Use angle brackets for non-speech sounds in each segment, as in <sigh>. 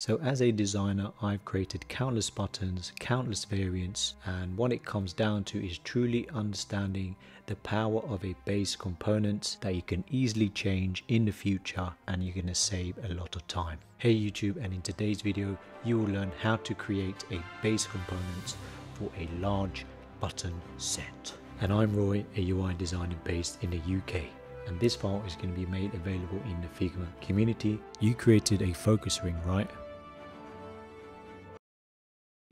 So as a designer, I've created countless buttons, countless variants, and what it comes down to is truly understanding the power of a base component that you can easily change in the future and you're going to save a lot of time. Hey YouTube and in today's video you will learn how to create a base component for a large button set. And I'm Roy, a UI designer based in the UK and this file is going to be made available in the Figma community. You created a focus ring, right?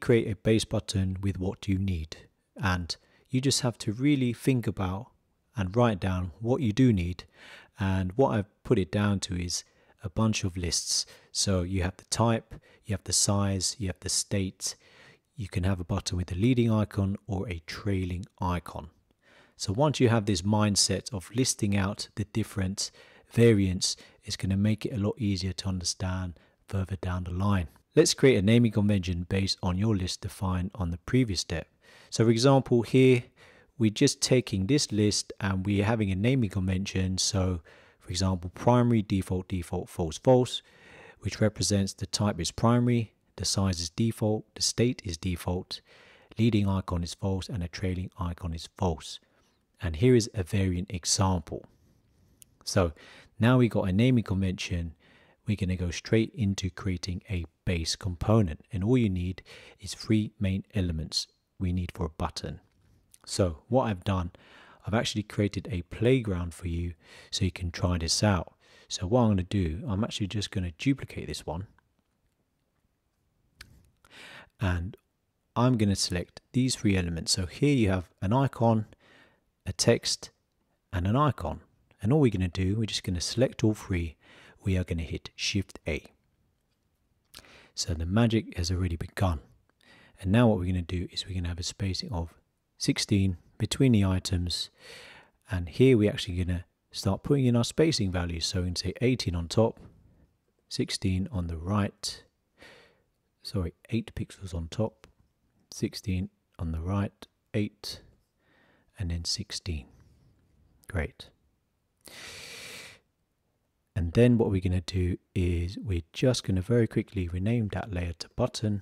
Create a base button with what you need. And you just have to really think about and write down what you do need. And what I've put it down to is a bunch of lists. So you have the type you have the size you have the state. You can have a button with a leading icon or a trailing icon. So once you have this mindset of listing out the different variants it's going to make it a lot easier to understand further down the line Let's create a naming convention based on your list defined on the previous step. So for example, here we're just taking this list and we're having a naming convention. So for example, primary default default false false, which represents the type is primary, the size is default, the state is default, leading icon is false, and a trailing icon is false. And here is a variant example. So now we got a naming convention we're going to go straight into creating a base component and all you need is three main elements we need for a button. So what I've done I've actually created a playground for you so you can try this out. So what I'm going to do I'm actually just going to duplicate this one. And I'm going to select these three elements. So here you have an icon a text and an icon. And all we're going to do we're just going to select all three we are going to hit Shift A. So the magic has already begun. And now what we're going to do is we're going to have a spacing of 16 between the items. And here we're actually going to start putting in our spacing values. So we can say 18 on top, 16 on the right, sorry, 8 pixels on top, 16 on the right, 8, and then 16. Great. Then what we're going to do is we're just going to very quickly rename that layer to button.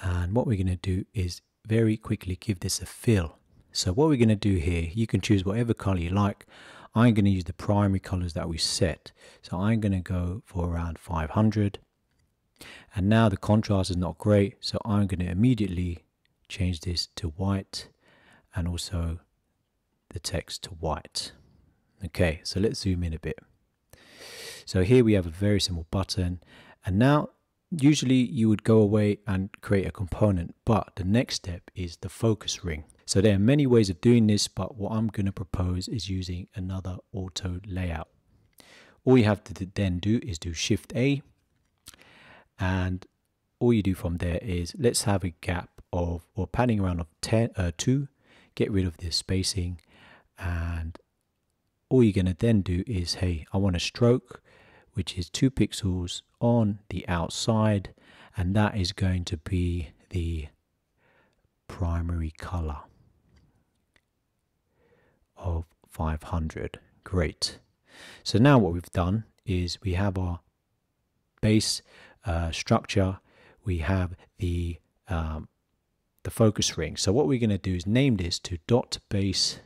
And what we're going to do is very quickly give this a fill. So what we're going to do here, you can choose whatever color you like. I'm going to use the primary colors that we set. So I'm going to go for around 500. And now the contrast is not great. So I'm going to immediately change this to white and also the text to white. Okay, so let's zoom in a bit. So here we have a very simple button. And now usually you would go away and create a component, but the next step is the focus ring. So there are many ways of doing this, but what I'm going to propose is using another auto layout. All you have to then do is do Shift A, and all you do from there is let's have a gap of or padding around of 10, uh, 2, get rid of this spacing, and all you're going to then do is, hey, I want a stroke, which is two pixels on the outside, and that is going to be the primary color of 500. Great. So now what we've done is we have our base uh, structure, we have the um, the focus ring. So what we're going to do is name this to dot base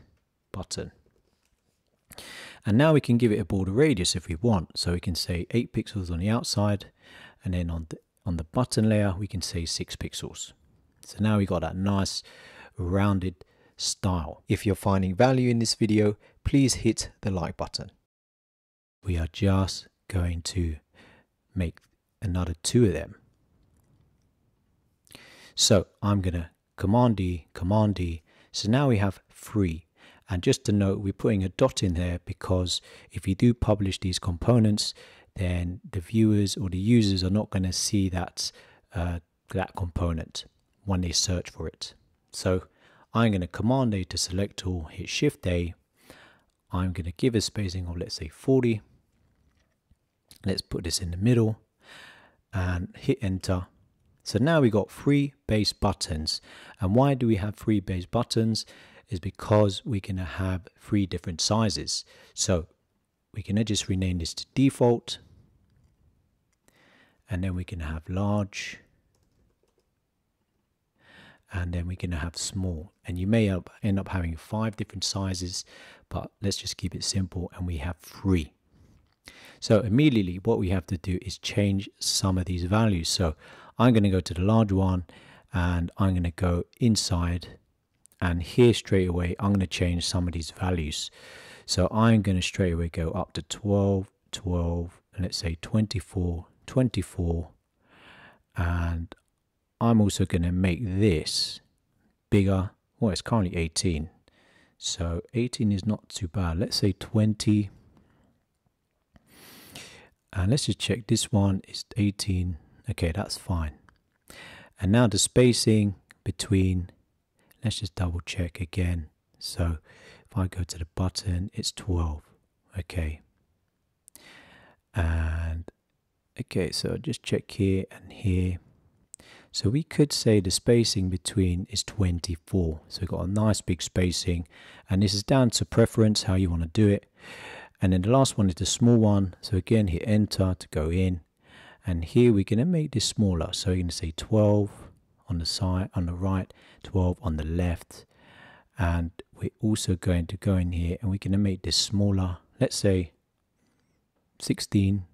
button. And now we can give it a border radius if we want. So we can say 8 pixels on the outside and then on the, on the button layer we can say 6 pixels. So now we've got that nice rounded style. If you're finding value in this video, please hit the like button. We are just going to make another two of them. So I'm going to Command D, Command D. So now we have three. And just to note, we're putting a dot in there because if you do publish these components, then the viewers or the users are not going to see that uh, that component when they search for it. So I'm going to Command A to select all, hit Shift A. I'm going to give a spacing of let's say 40. Let's put this in the middle and hit enter. So now we've got three base buttons. And why do we have three base buttons? Is because we can have three different sizes. So we can just rename this to default. and then we can have large and then we're going to have small and you may end up having five different sizes but let's just keep it simple and we have three so immediately what we have to do is change some of these values so I'm going to go to the large one and I'm going to go inside and here straight away I'm going to change some of these values so I'm going to straight away go up to 12 12 and let's say 24 24 and I'm also going to make this bigger. Well, it's currently 18. So 18 is not too bad. Let's say 20. And let's just check this one is 18. Okay, that's fine. And now the spacing between, let's just double check again. So if I go to the button, it's 12. Okay. And okay, so just check here and here. So we could say the spacing between is 24. So we've got a nice big spacing and this is down to preference how you want to do it. And then the last one is the small one. So again, hit enter to go in. And here we're going to make this smaller. So you're going to say 12 on the side, on the right, 12 on the left. And we're also going to go in here and we're going to make this smaller. Let's say 16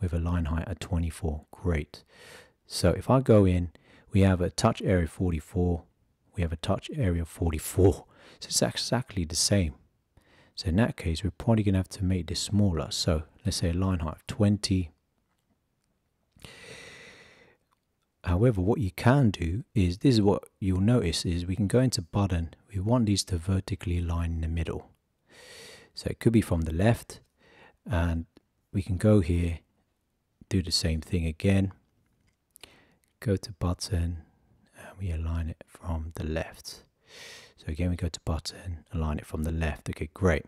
with a line height at 24. Great. So if I go in, we have a touch area 44, we have a touch area 44. So it's exactly the same. So in that case, we're probably going to have to make this smaller. So let's say a line height of 20. However, what you can do is, this is what you'll notice, is we can go into button. We want these to vertically align in the middle. So it could be from the left. And we can go here, do the same thing again go to button and we align it from the left. So again, we go to button, align it from the left. Okay, great.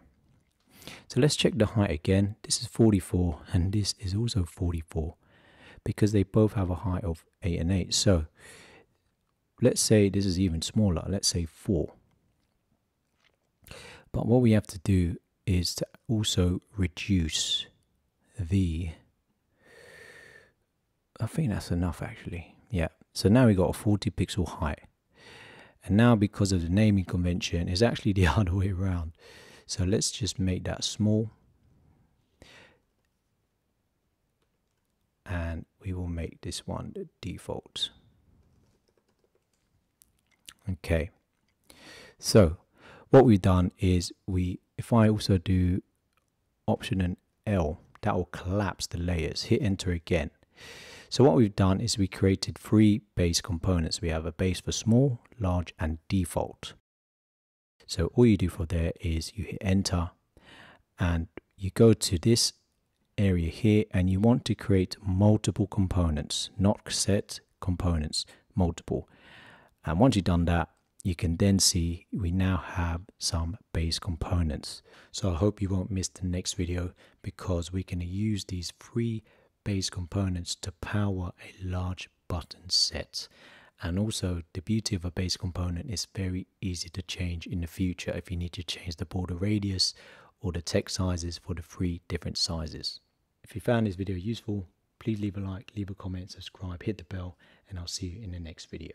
So let's check the height again. This is 44 and this is also 44 because they both have a height of 8 and 8. So let's say this is even smaller. Let's say 4. But what we have to do is to also reduce the I think that's enough actually. Yeah, so now we got a 40 pixel height. And now because of the naming convention, it's actually <laughs> the other way around. So let's just make that small. And we will make this one the default. Okay. So what we've done is we, if I also do option and L, that will collapse the layers. Hit enter again. So what we've done is we created three base components. We have a base for small, large and default. So all you do for there is you hit enter and you go to this area here and you want to create multiple components, not set components, multiple. And once you've done that, you can then see we now have some base components. So I hope you won't miss the next video because going to use these three base components to power a large button set. And also the beauty of a base component is very easy to change in the future if you need to change the border radius or the text sizes for the three different sizes. If you found this video useful, please leave a like, leave a comment, subscribe, hit the bell, and I'll see you in the next video.